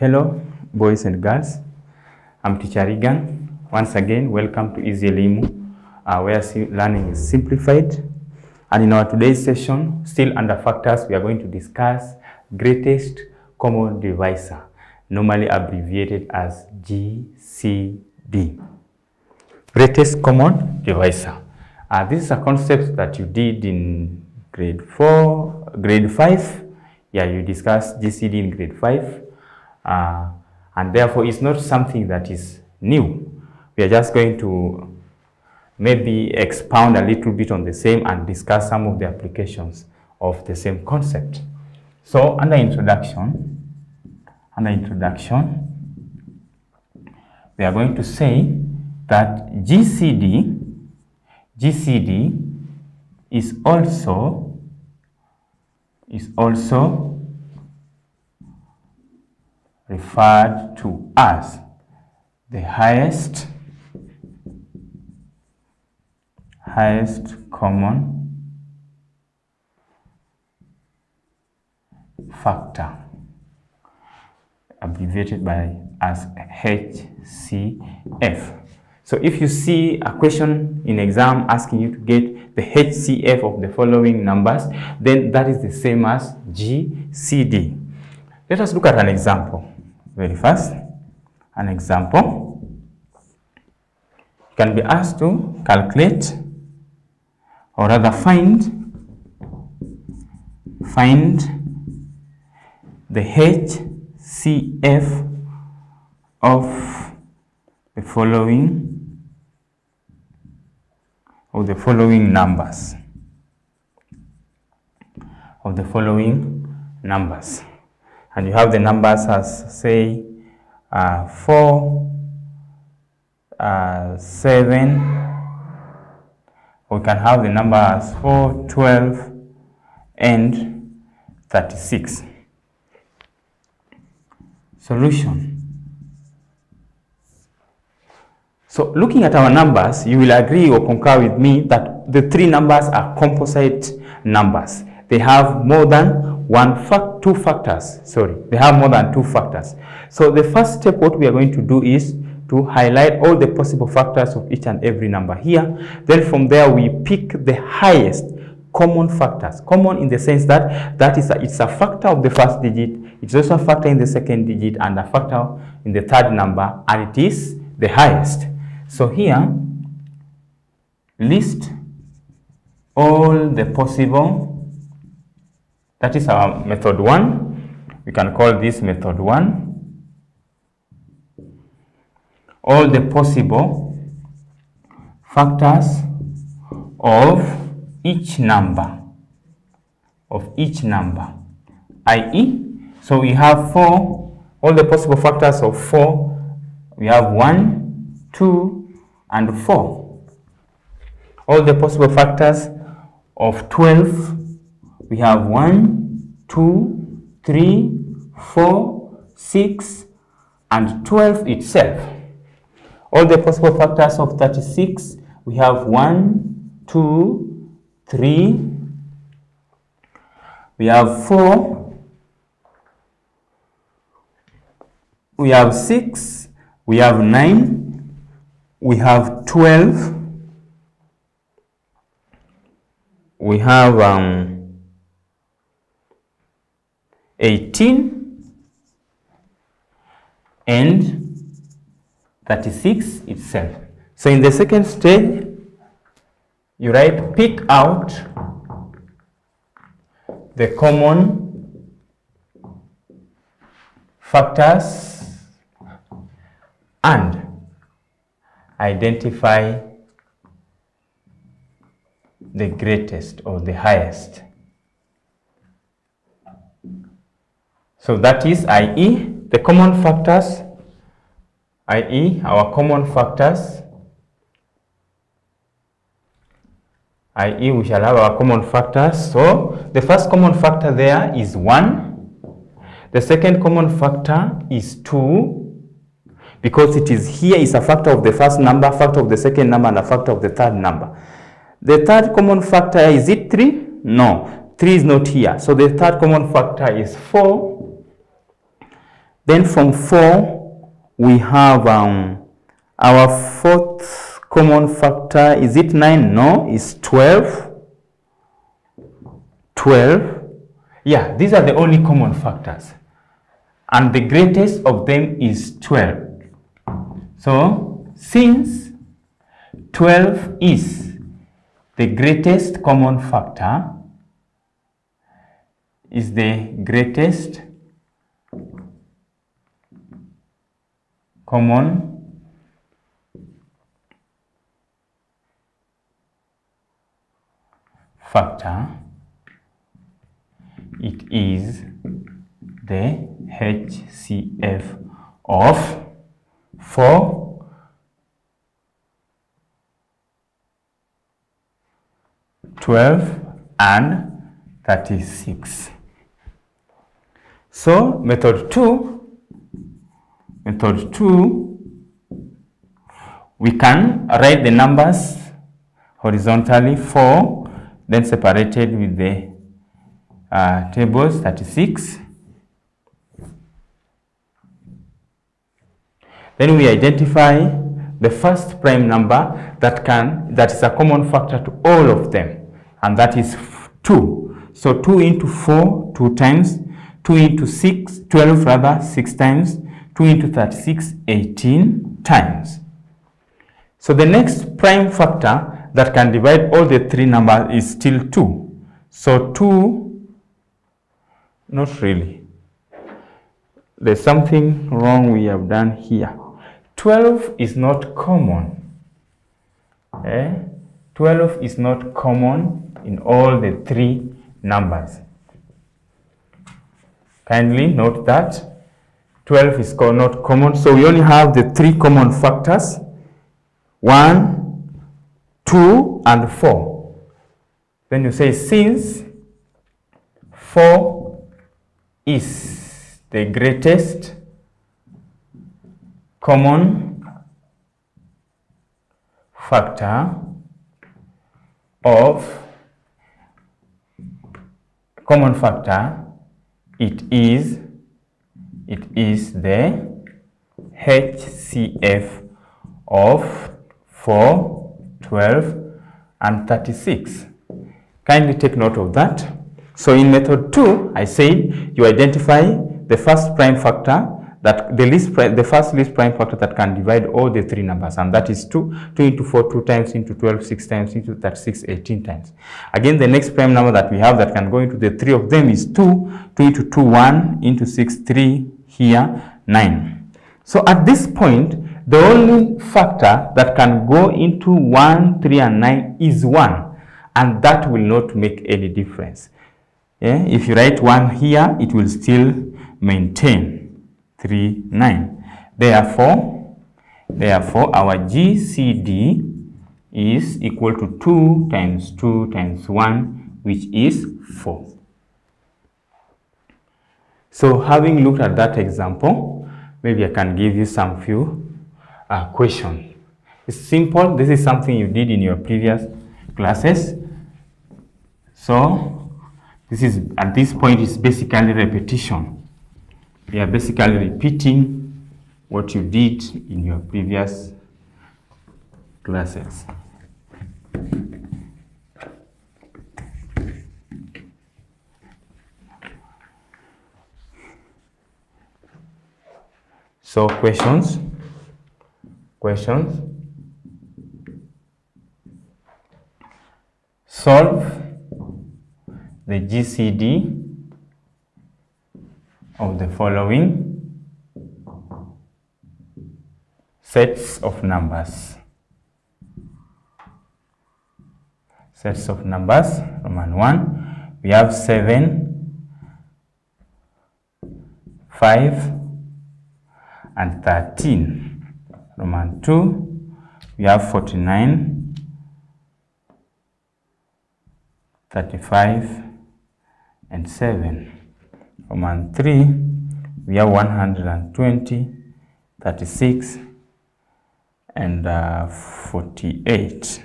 Hello, boys and girls. I'm Teacher Regan. Once again, welcome to Easy Elimu, uh, where learning is simplified. And in our today's session, still under factors, we are going to discuss greatest common divisor, normally abbreviated as GCD. Greatest common divisor. Uh, this is a concept that you did in grade 4, grade 5. Yeah, you discussed GCD in grade 5. Uh, and therefore, it's not something that is new. We are just going to maybe expound a little bit on the same and discuss some of the applications of the same concept. So, under introduction, under introduction, we are going to say that GCD, GCD is also is also referred to as the highest highest common factor abbreviated by as HCF. So if you see a question in exam asking you to get the HCF of the following numbers, then that is the same as GCD. Let us look at an example very fast. An example. You can be asked to calculate or rather find find the HCF of the following of the following numbers. Of the following numbers and you have the numbers as say uh, 4 uh, 7 we can have the number as 4 12 and 36 solution. So looking at our numbers, you will agree or concur with me that the three numbers are composite numbers. They have more than one fact, two factors. Sorry, they have more than two factors. So the first step, what we are going to do is to highlight all the possible factors of each and every number here. Then from there, we pick the highest common factors. Common in the sense that that is a, it's a factor of the first digit. It's also a factor in the second digit and a factor in the third number, and it is the highest. So here, list all the possible, that is our method one. We can call this method one. All the possible factors of each number, of each number, i.e., so we have four, all the possible factors of four, we have one, two, and 4. All the possible factors of 12, we have 1, 2, 3, 4, 6, and 12 itself. All the possible factors of 36, we have 1, 2, 3, we have 4, we have 6, we have 9, we have 12 we have um, 18 and 36 itself so in the second stage you write pick out the common factors and identify the greatest or the highest. So that is i.e. the common factors, i.e. our common factors, i.e. we shall have our common factors. So the first common factor there is 1. The second common factor is 2 because it is here is a factor of the first number, factor of the second number, and a factor of the third number. The third common factor, is it 3? No, 3 is not here. So the third common factor is 4. Then from 4, we have um, our fourth common factor. Is it 9? No, it's 12. 12. Yeah, these are the only common factors. And the greatest of them is 12. So, since 12 is the greatest common factor, is the greatest common factor. It is the HCF of 4 12 and 36 so method 2 method 2 we can write the numbers horizontally 4 then separated with the uh, tables 36 then we identify the first prime number that can that is a common factor to all of them and that is 2 so 2 into 4 2 times 2 into 6 12 rather 6 times 2 into 36 18 times so the next prime factor that can divide all the three numbers is still 2 so 2 not really. There's something wrong we have done here. 12 is not common. Eh? 12 is not common in all the three numbers. Kindly note that 12 is called not common. So we only have the three common factors. 1, 2, and 4. Then you say since 4 is the greatest common factor of common factor it is it is the HCF of 4 12 and 36 kindly take note of that. So in method 2, I said you identify the first prime factor that the least prime, the first least prime factor that can divide all the three numbers and that is 2 2 into 4 2 times into 12 6 times into 36 18 times. Again the next prime number that we have that can go into the three of them is 2 2 into 2 1 into 6 3 here 9 so at this point the only factor that can go into 1 3 and 9 is 1 and that will not make any difference yeah? If you write 1 here, it will still maintain 3, 9. Therefore, therefore, our GCD is equal to 2 times 2 times 1, which is 4. So having looked at that example, maybe I can give you some few uh, questions. It's simple. This is something you did in your previous classes. So this is, at this point, it's basically repetition. We are basically repeating what you did in your previous classes. So questions? Questions? Solve the GCD of the following sets of numbers. Sets of numbers, Roman 1, we have 7, 5, and 13. Roman 2, we have 49, 35, and 7. Roman 3, we have 120, 36, and uh, 48.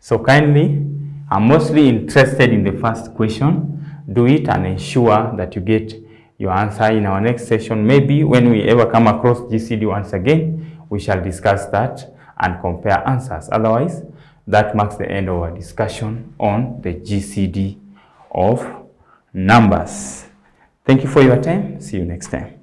So kindly, I'm mostly interested in the first question. Do it and ensure that you get your answer in our next session. Maybe when we ever come across GCD once again, we shall discuss that and compare answers. Otherwise, that marks the end of our discussion on the GCD of numbers. Thank you for your time. See you next time.